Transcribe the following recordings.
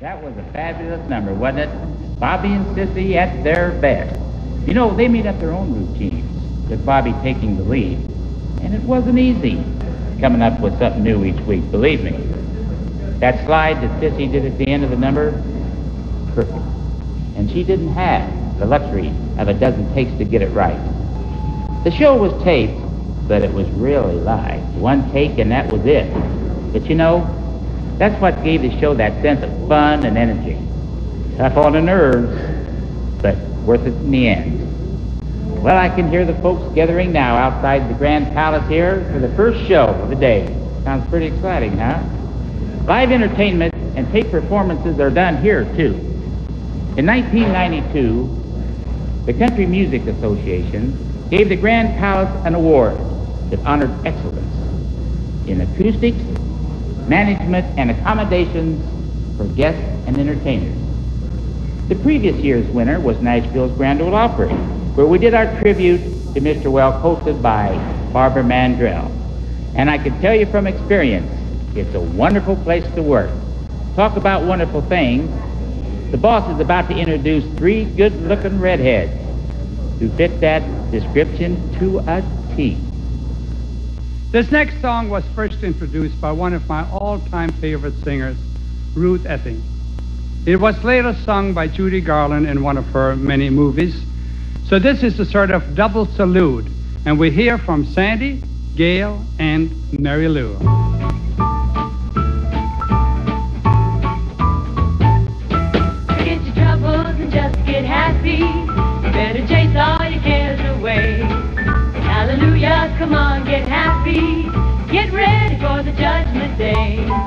That was a fabulous number, wasn't it? Bobby and Sissy at their best. You know, they made up their own routines, with Bobby taking the lead. And it wasn't easy coming up with something new each week, believe me. That slide that Sissy did at the end of the number, perfect. And she didn't have the luxury of a dozen takes to get it right. The show was taped, but it was really live. One take and that was it. But you know, that's what gave the show that sense of fun and energy. Tough on the nerves, but worth it in the end. Well, I can hear the folks gathering now outside the Grand Palace here for the first show of the day. Sounds pretty exciting, huh? Live entertainment and tape performances are done here, too. In 1992, the Country Music Association gave the Grand Palace an award that honored excellence in acoustics, management, and accommodations for guests and entertainers. The previous year's winner was Nashville's Grand Ole Opry, where we did our tribute to Mr. Welk, hosted by Barbara Mandrell. And I can tell you from experience, it's a wonderful place to work. Talk about wonderful things. The boss is about to introduce three good-looking redheads who fit that description to a T. This next song was first introduced by one of my all-time favorite singers, Ruth Etting. It was later sung by Judy Garland in one of her many movies. So this is a sort of double salute, and we hear from Sandi, Gail, and Mary Lou. Come on, get happy. Get ready for the judgment day.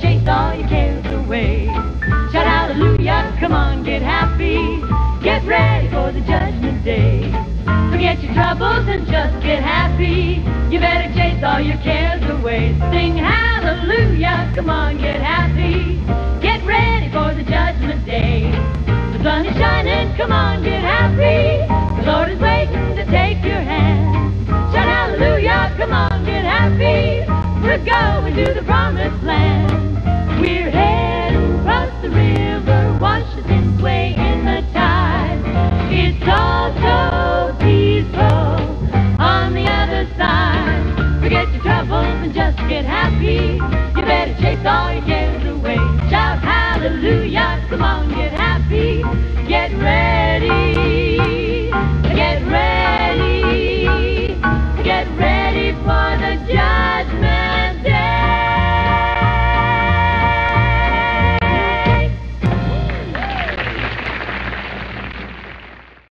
Chase all your cares away. Shout hallelujah, come on, get happy. Get ready for the judgment day. Forget your troubles and just get happy. You better chase all your cares away. Sing hallelujah, come on, get happy. Get ready for the judgment day. The sun is shining, come on, We're going to the promised land. We're heading across the river, Washington's way in the tide. It's all so peaceful on the other side. Forget your troubles and just get happy. You better chase all you cares